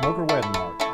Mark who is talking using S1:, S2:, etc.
S1: Smoker Wedding March.